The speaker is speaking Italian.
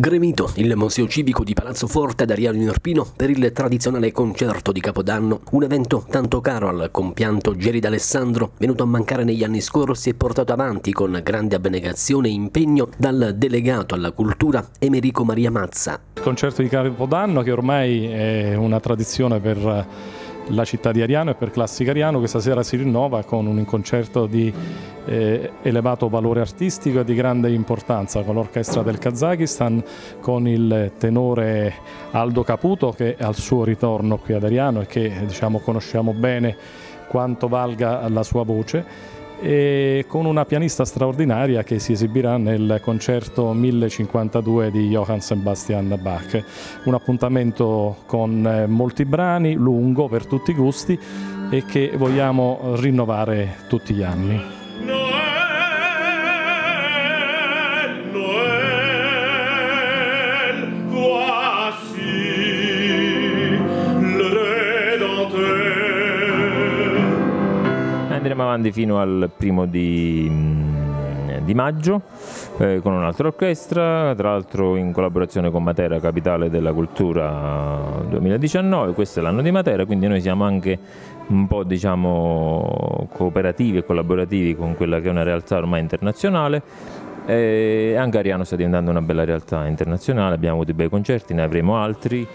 Gremito, il Museo Civico di Palazzo Forte ad Ariano Irpino per il tradizionale concerto di Capodanno, un evento tanto caro al compianto Geri D'Alessandro, venuto a mancare negli anni scorsi e portato avanti con grande abnegazione e impegno dal delegato alla cultura Emerico Maria Mazza. Il concerto di Capodanno che ormai è una tradizione per la città di Ariano e per Classica Ariano questa sera si rinnova con un concerto di eh, elevato valore artistico e di grande importanza con l'orchestra del Kazakistan, con il tenore Aldo Caputo che è al suo ritorno qui ad Ariano e che diciamo, conosciamo bene quanto valga la sua voce e con una pianista straordinaria che si esibirà nel concerto 1052 di Johann Sebastian Bach. Un appuntamento con eh, molti brani, lungo per tutti i gusti e che vogliamo rinnovare tutti gli anni. Andremo avanti fino al primo di, mm, di maggio eh, con un'altra orchestra, tra l'altro in collaborazione con Matera, Capitale della Cultura 2019, questo è l'anno di Matera, quindi noi siamo anche un po' diciamo cooperativi e collaborativi con quella che è una realtà ormai internazionale. E anche Ariano sta diventando una bella realtà internazionale, abbiamo avuto bei concerti, ne avremo altri.